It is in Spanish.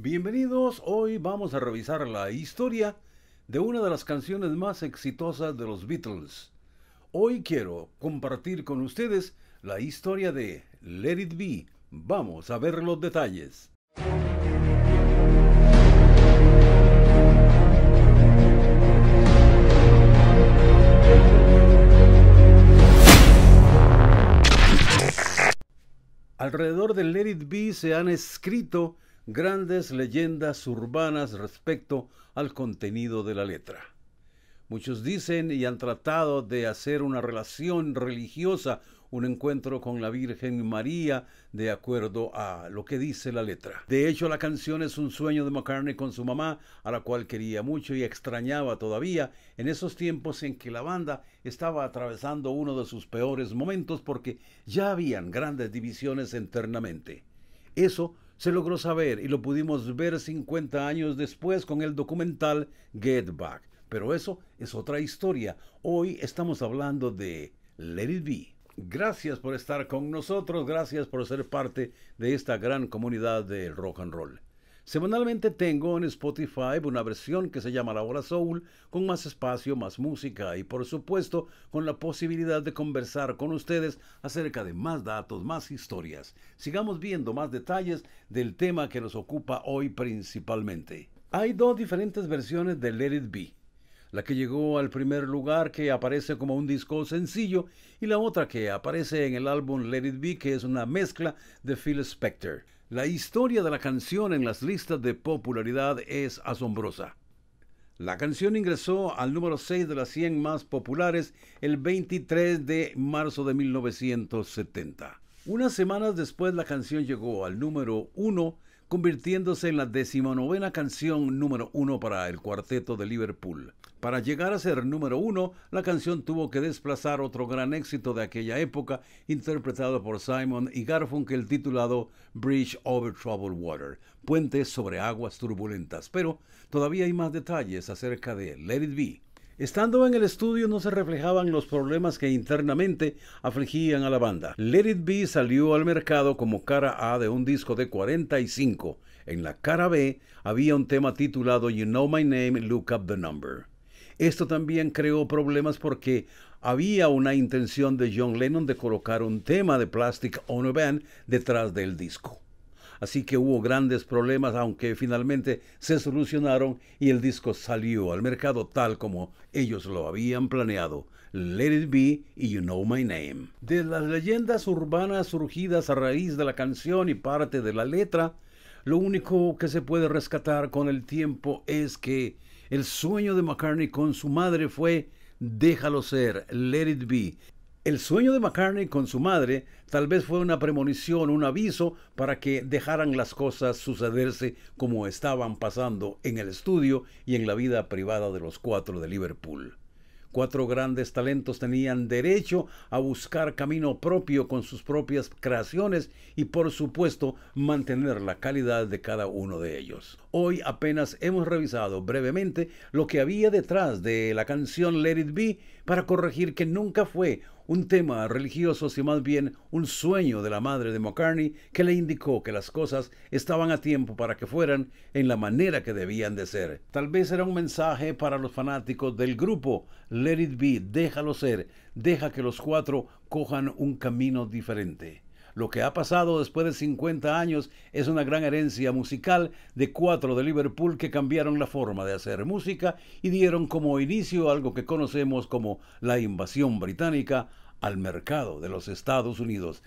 Bienvenidos, hoy vamos a revisar la historia de una de las canciones más exitosas de los Beatles. Hoy quiero compartir con ustedes la historia de Let It Be. Vamos a ver los detalles. Alrededor de Let It Be se han escrito grandes leyendas urbanas respecto al contenido de la letra. Muchos dicen y han tratado de hacer una relación religiosa, un encuentro con la Virgen María, de acuerdo a lo que dice la letra. De hecho, la canción es un sueño de McCartney con su mamá, a la cual quería mucho y extrañaba todavía en esos tiempos en que la banda estaba atravesando uno de sus peores momentos porque ya habían grandes divisiones internamente. Eso se logró saber y lo pudimos ver 50 años después con el documental Get Back. Pero eso es otra historia. Hoy estamos hablando de Let It Be. Gracias por estar con nosotros, gracias por ser parte de esta gran comunidad de rock and roll. Semanalmente tengo en Spotify una versión que se llama La Hora Soul, con más espacio, más música y por supuesto con la posibilidad de conversar con ustedes acerca de más datos, más historias. Sigamos viendo más detalles del tema que nos ocupa hoy principalmente. Hay dos diferentes versiones de Let It Be la que llegó al primer lugar que aparece como un disco sencillo y la otra que aparece en el álbum Let It Be que es una mezcla de Phil Spector. La historia de la canción en las listas de popularidad es asombrosa. La canción ingresó al número 6 de las 100 más populares el 23 de marzo de 1970. Unas semanas después la canción llegó al número 1, convirtiéndose en la decimonovena canción número 1 para el cuarteto de Liverpool. Para llegar a ser número uno, la canción tuvo que desplazar otro gran éxito de aquella época, interpretado por Simon y Garfunkel, titulado Bridge Over Troubled Water, Puente sobre aguas turbulentas. Pero todavía hay más detalles acerca de Let It Be. Estando en el estudio no se reflejaban los problemas que internamente afligían a la banda. Let It Be salió al mercado como cara A de un disco de 45. En la cara B había un tema titulado You Know My Name, Look Up the Number. Esto también creó problemas porque había una intención de John Lennon de colocar un tema de Plastic Ono Band detrás del disco. Así que hubo grandes problemas, aunque finalmente se solucionaron y el disco salió al mercado tal como ellos lo habían planeado. Let It Be y You Know My Name. De las leyendas urbanas surgidas a raíz de la canción y parte de la letra, lo único que se puede rescatar con el tiempo es que el sueño de McCartney con su madre fue déjalo ser, let it be. El sueño de McCartney con su madre tal vez fue una premonición, un aviso para que dejaran las cosas sucederse como estaban pasando en el estudio y en la vida privada de los cuatro de Liverpool. Cuatro grandes talentos tenían derecho a buscar camino propio con sus propias creaciones y por supuesto mantener la calidad de cada uno de ellos. Hoy apenas hemos revisado brevemente lo que había detrás de la canción Let It Be para corregir que nunca fue un tema religioso, sino más bien un sueño de la madre de McCartney que le indicó que las cosas estaban a tiempo para que fueran en la manera que debían de ser. Tal vez era un mensaje para los fanáticos del grupo, Let It Be, déjalo ser, deja que los cuatro cojan un camino diferente. Lo que ha pasado después de 50 años es una gran herencia musical de cuatro de Liverpool que cambiaron la forma de hacer música y dieron como inicio algo que conocemos como la invasión británica al mercado de los Estados Unidos.